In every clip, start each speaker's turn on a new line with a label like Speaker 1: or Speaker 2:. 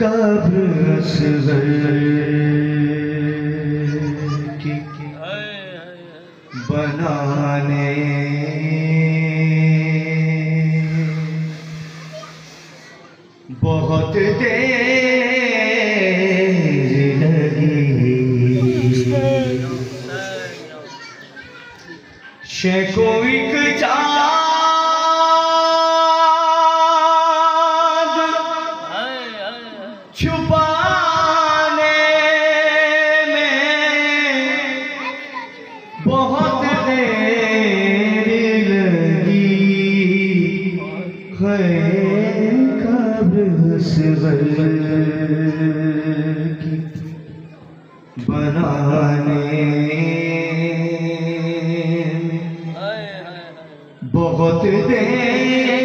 Speaker 1: قبر اصغر کی بنانے بہت دیر لگی۔ شیخو ایک چاند چھپانے میں بہت دیر لگی۔ ہے قبر صغر کی بنانے میں بہت دیر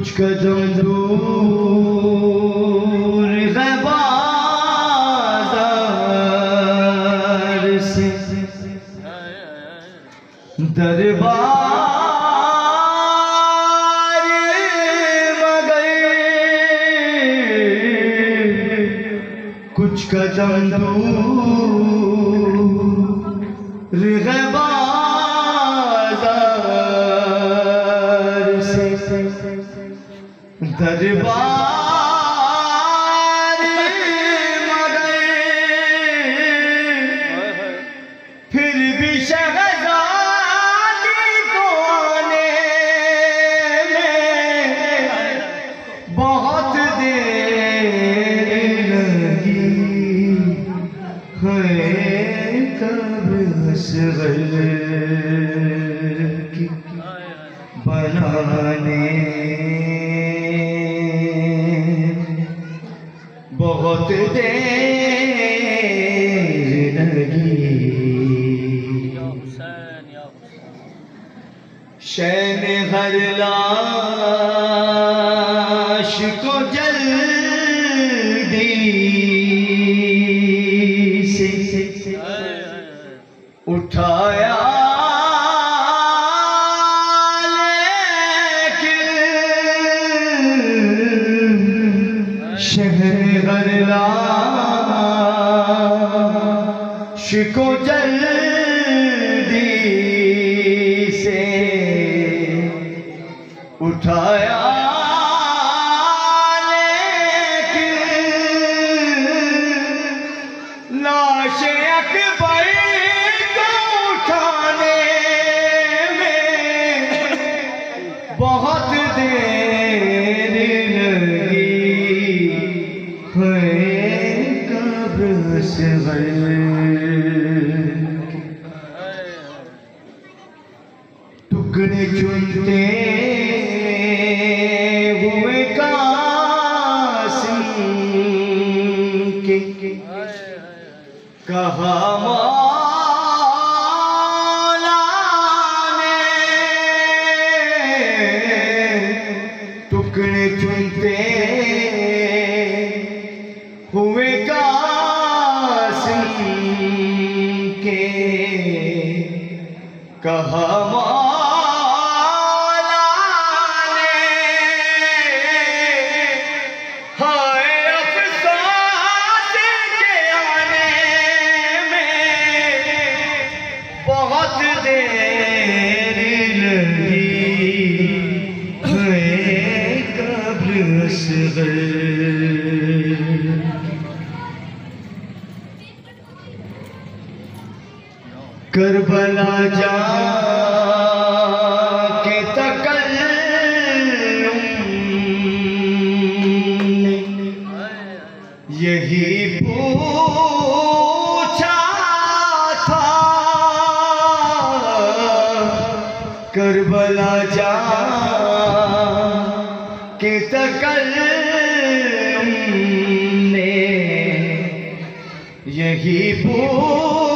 Speaker 1: کچھ قدم دور ہے بازار سے۔ دربار مگر کچھ قدم دور ہے دربار مگر پھر بھی شہزادی کو آنے میں بہت دیر لگی۔ ہے قبر اصغر بہت دیر لگی۔ شین ہر لاش کو جلدی سے اٹھایا لیکن شہر غرلاش کو جلدی سے اٹھایا اصغر ٹکڑے چنتے ہوئے قاسم کے کہا کہا مولا نے ہائے افسوس کے آنے میں بہت دیر لگی ہے قبر اصغر کربلا جا کے تکلم یہی پوچھا تھا کربلا جا کے تکلم نے یہی پوچھا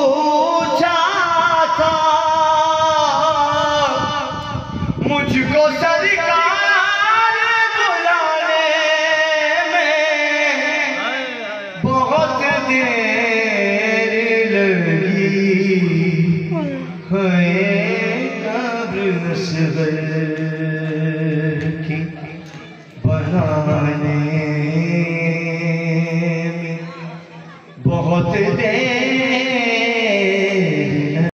Speaker 1: اصغر